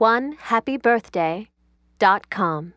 onehappybirthday.com.